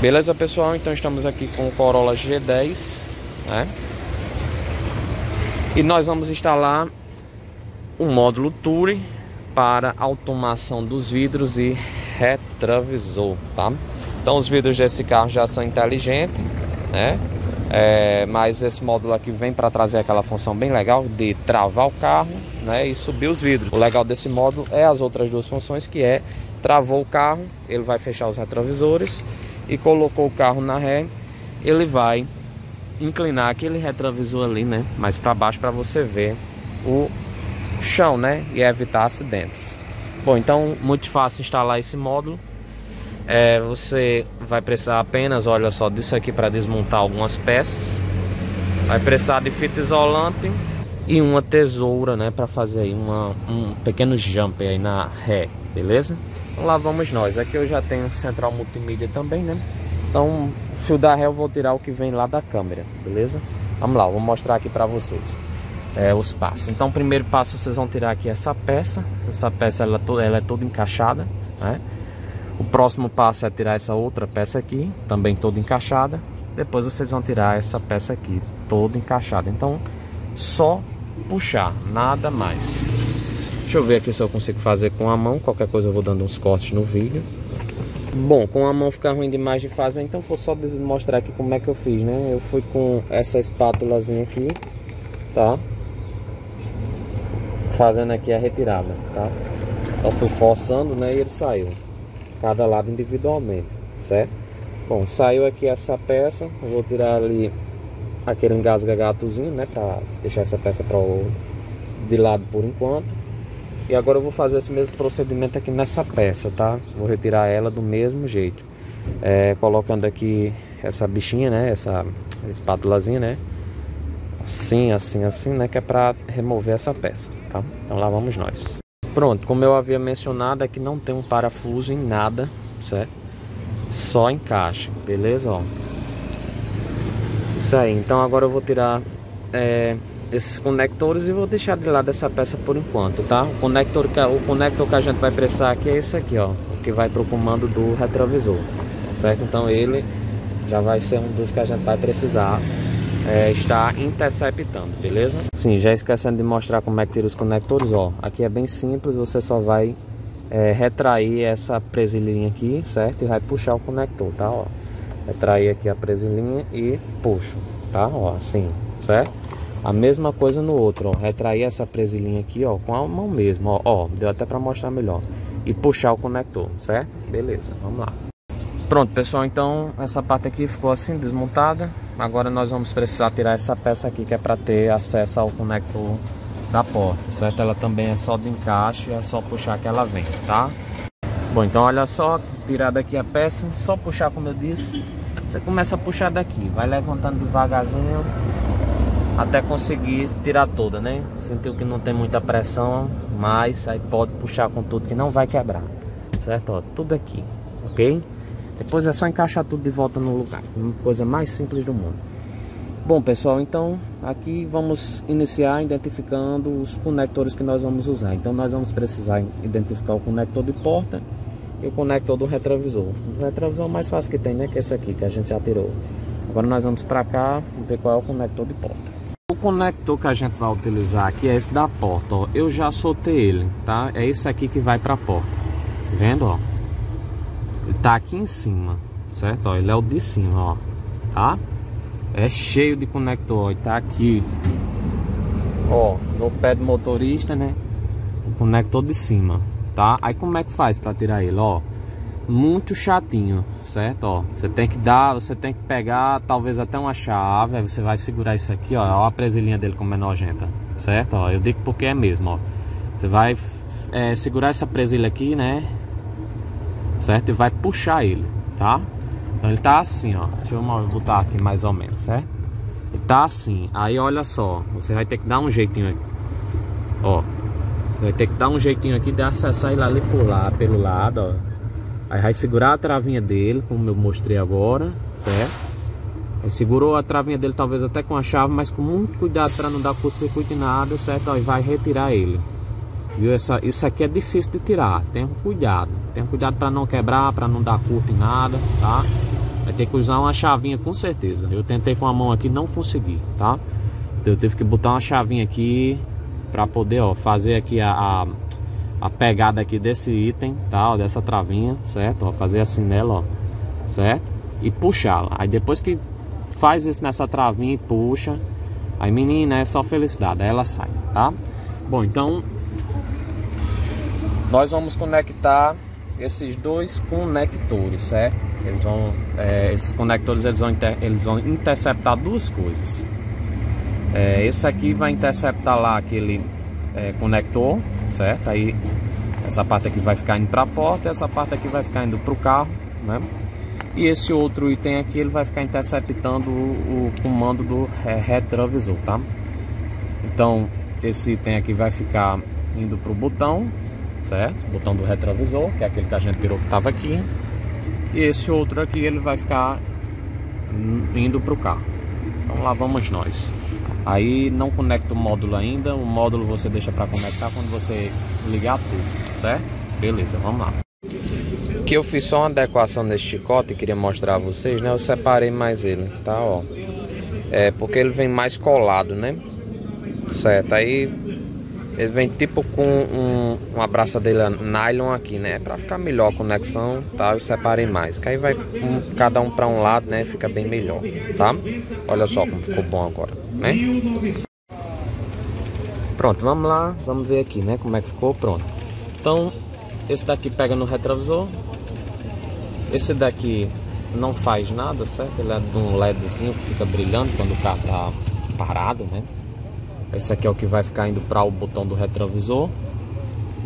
Beleza pessoal, então estamos aqui com o Corolla G10 né? E nós vamos instalar um módulo Tour para automação dos vidros e retrovisor, tá? Então os vidros desse carro já são inteligentes, né? É, mas esse módulo aqui vem para trazer aquela função bem legal de travar o carro né, e subir os vidros. O legal desse módulo é as outras duas funções que é travou o carro, ele vai fechar os retrovisores e colocou o carro na ré, ele vai inclinar aquele retrovisor ali, né, mais para baixo para você ver o chão, né, e evitar acidentes. Bom, então muito fácil instalar esse módulo. É, você vai precisar apenas, olha só, disso aqui para desmontar algumas peças. Vai precisar de fita isolante e uma tesoura, né, para fazer aí uma, um pequeno jump aí na ré, beleza? Então lá vamos nós. Aqui eu já tenho central multimídia também, né? Então, fio da ré eu vou tirar o que vem lá da câmera, beleza? Vamos lá, vou mostrar aqui para vocês é, os passos. Então, primeiro passo vocês vão tirar aqui essa peça. Essa peça ela, ela é toda encaixada, né? O próximo passo é tirar essa outra peça aqui, também toda encaixada. Depois vocês vão tirar essa peça aqui, toda encaixada. Então, só puxar, nada mais. Deixa eu ver aqui se eu consigo fazer com a mão. Qualquer coisa eu vou dando uns cortes no vídeo. Bom, com a mão fica ruim demais de fazer, então vou só mostrar aqui como é que eu fiz, né? Eu fui com essa espátulazinha aqui, tá? Fazendo aqui a retirada, tá? Então fui forçando, né? E ele saiu. Cada lado individualmente, certo? Bom, saiu aqui essa peça. Eu vou tirar ali aquele engasga gatozinho, né? Pra deixar essa peça para de lado por enquanto. E agora eu vou fazer esse mesmo procedimento aqui nessa peça, tá? Vou retirar ela do mesmo jeito. É, colocando aqui essa bichinha, né? Essa espátulazinha, né? Assim, assim, assim, né? Que é pra remover essa peça, tá? Então lá vamos nós. Pronto, como eu havia mencionado, aqui não tem um parafuso em nada, certo? Só encaixe, beleza? Ó. Isso aí, então agora eu vou tirar... É, esses conectores e vou deixar de lado essa peça por enquanto, tá? O conector que, o conector que a gente vai precisar aqui é esse aqui, ó, que vai para o comando do retrovisor, certo? Então ele já vai ser um dos que a gente vai precisar é, estar interceptando, beleza? Sim, já esquecendo de mostrar como é que tira os conectores, ó, aqui é bem simples, você só vai é, retrair essa presilhinha aqui, certo? E vai puxar o conector, tá? Ó, retrair aqui a presilhinha e puxo, tá? Ó, assim, certo? A mesma coisa no outro, ó. Retrair essa presilhinha aqui, ó, com a mão mesmo, ó. ó deu até para mostrar melhor. E puxar o conector, certo? Beleza, vamos lá. Pronto, pessoal, então essa parte aqui ficou assim, desmontada. Agora nós vamos precisar tirar essa peça aqui, que é para ter acesso ao conector da porta, certo? Ela também é só de encaixe, é só puxar que ela vem, tá? Bom, então olha só, tirar daqui a peça, só puxar como eu disse. Você começa a puxar daqui, vai levantando devagarzinho até conseguir tirar toda, né? Sentiu que não tem muita pressão, mas aí pode puxar com tudo que não vai quebrar, certo? Ó, tudo aqui, ok? Depois é só encaixar tudo de volta no lugar, uma coisa mais simples do mundo. Bom pessoal, então aqui vamos iniciar identificando os conectores que nós vamos usar. Então nós vamos precisar identificar o conector de porta e o conector do retrovisor. O retrovisor é o mais fácil que tem, né? Que é esse aqui que a gente já tirou. Agora nós vamos para cá ver qual é o conector de porta. O conector que a gente vai utilizar aqui é esse da porta, ó. Eu já soltei ele, tá? É esse aqui que vai para a porta. Tá vendo, ó? Tá aqui em cima, certo? Ó, ele é o de cima, ó. Tá? É cheio de conector, ó. Tá aqui. Ó, no pé do motorista, né? O conector de cima, tá? Aí como é que faz para tirar ele, ó? muito chatinho, certo? Ó, você tem que dar, você tem que pegar talvez até uma chave, aí você vai segurar isso aqui, ó, ó a presilhinha dele como é nojenta, certo? Ó, eu digo porque é mesmo, ó. Você vai é, segurar essa presilha aqui, né? Certo? E vai puxar ele, tá? Então ele tá assim, ó. Deixa eu botar aqui mais ou menos, certo? Ele tá assim. Aí olha só, você vai ter que dar um jeitinho aqui. Ó. Você vai ter que dar um jeitinho aqui de acessar ele ali por lá, pelo lado, ó Aí vai segurar a travinha dele, como eu mostrei agora, certo? Aí segurou a travinha dele talvez até com a chave, mas com muito cuidado para não dar curto-circuito em nada, certo? Aí vai retirar ele, Viu? Essa, isso aqui é difícil de tirar. Tenha cuidado. Tenha cuidado para não quebrar, para não dar curto em nada, tá? Vai ter que usar uma chavinha com certeza. Eu tentei com a mão aqui, não consegui, tá? Então eu tive que botar uma chavinha aqui para poder, ó, fazer aqui a, a, a, pegada aqui desse item, tá? Ó, dessa travinha, certo? Ó, fazer assim nela, ó, certo? E puxá-la. Aí depois que faz isso nessa travinha e puxa, aí menina, é só felicidade, aí ela sai, tá? Bom, então nós vamos conectar esses dois conectores, certo? Eles vão, é, esses conectores eles vão, inter, eles vão interceptar duas coisas. É, esse aqui vai interceptar lá aquele é, conector, certo? Aí essa parte aqui vai ficar indo para a porta, essa parte aqui vai ficar indo para o carro, né? E esse outro item aqui ele vai ficar interceptando o, o comando do retrovisor, tá? Então esse item aqui vai ficar indo para o botão, certo? Botão do retrovisor, que é aquele que a gente tirou que estava aqui. E esse outro aqui ele vai ficar indo para o carro. Então lá vamos nós. Aí não conecta o módulo ainda, o módulo você deixa para conectar quando você ligar tudo, certo? Beleza, vamos lá. Que eu fiz só uma adequação nesse chicote queria mostrar a vocês, né? Eu separei mais ele, tá? Ó. É porque ele vem mais colado, né? Certo, aí ele vem tipo com um, uma braçadeira nylon aqui, né? Pra ficar melhor a conexão tal, eu separei mais. Que aí vai um, cada um para um lado, né? Fica bem melhor, tá? Olha só como ficou bom agora, né? Pronto, vamos lá, vamos ver aqui, né? Como é que ficou, pronto. Então, esse daqui pega no retrovisor. Esse daqui não faz nada, certo? Ele é de um LEDzinho que fica brilhando quando o carro tá parado, né? Esse aqui é o que vai ficar indo para o botão do retrovisor.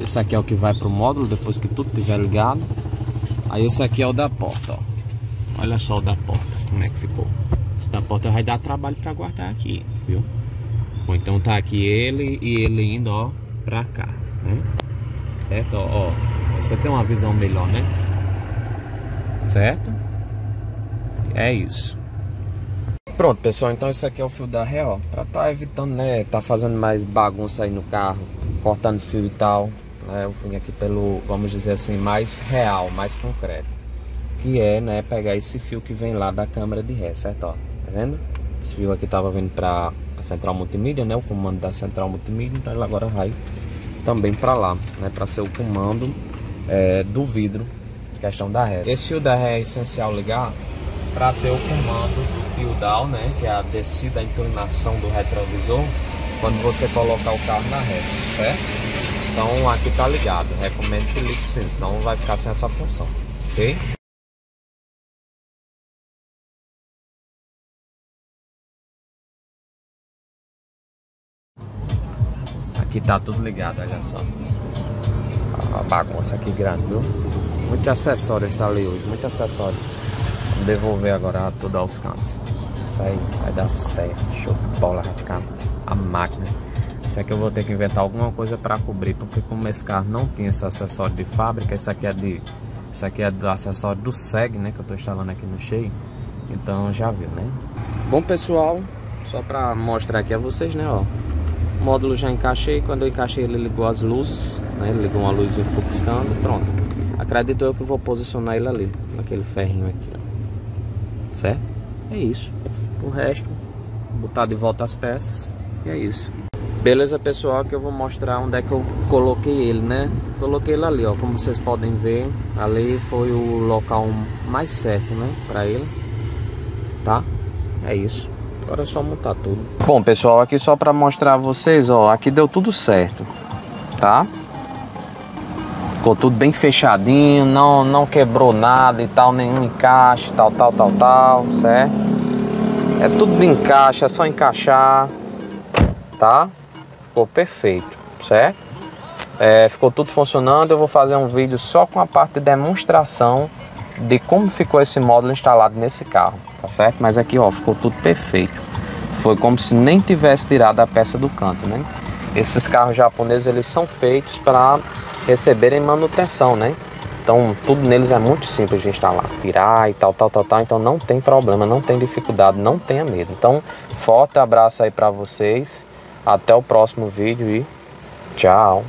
Esse aqui é o que vai para o módulo depois que tudo estiver ligado. Aí esse aqui é o da porta, ó. Olha só o da porta, como é que ficou. Esse da porta vai dar trabalho para guardar aqui, viu? Ou então tá aqui ele e ele indo, ó, para cá, né? Certo? Ó, você tem uma visão melhor, né? Certo? É isso. Pronto, pessoal, então esse aqui é o fio da real. Pra tá evitando, né, tá fazendo mais bagunça aí no carro, cortando fio e tal. Né, eu fui aqui pelo, vamos dizer assim, mais real, mais concreto. Que é, né, pegar esse fio que vem lá da câmera de ré, certo? Ó, tá vendo? Esse fio aqui tava vindo pra a central multimídia, né, o comando da central multimídia, então ele agora vai também pra lá, né, pra ser o comando é, do vidro, questão da ré. Esse fio da ré é essencial ligar para ter o comando do down, né, que é a descida, a inclinação do retrovisor, quando você colocar o carro na reta, certo? Então aqui tá ligado, recomendo que ligue sim, senão vai ficar sem essa função, ok? Aqui tá tudo ligado, olha só. A bagunça aqui grande, viu? Muito acessório está ali hoje, muito acessório devolver agora tudo aos cantos. Isso aí vai dar certo, show de bola, vai ficar a máquina. Isso aqui eu vou ter que inventar alguma coisa para cobrir, porque como esse carro não tinha esse acessório de fábrica, isso aqui é de isso aqui é do acessório do SEG, né, que eu tô instalando aqui no Cheio. Então já viu, né? Bom, pessoal, só para mostrar aqui a vocês, né, ó. O módulo já encaixei, quando eu encaixei ele ligou as luzes, né? Ele ligou uma luz e ficou piscando, pronto. Acredito eu que vou posicionar ele ali, naquele ferrinho aqui, ó certo? É isso. O resto, botar de volta as peças e é isso. Beleza, pessoal, que eu vou mostrar onde é que eu coloquei ele, né? Coloquei ele ali, ó, como vocês podem ver, ali foi o local mais certo, né, para ele. Tá? É isso. Agora é só montar tudo. Bom, pessoal, aqui só para mostrar a vocês, ó, aqui deu tudo certo, tá? Ficou tudo bem fechadinho, não, não quebrou nada e tal, nenhum encaixe, tal, tal, tal, tal, certo? É tudo de encaixe, é só encaixar, tá? Ficou perfeito, certo? É, ficou tudo funcionando, eu vou fazer um vídeo só com a parte de demonstração de como ficou esse módulo instalado nesse carro, tá certo? Mas aqui, ó, ficou tudo perfeito. Foi como se nem tivesse tirado a peça do canto, né? Esses carros japoneses, eles são feitos para receberem manutenção, né? Então tudo neles é muito simples de instalar, tirar e tal, tal, tal, tal. Então não tem problema, não tem dificuldade, não tenha medo. Então forte abraço aí para vocês, até o próximo vídeo e tchau.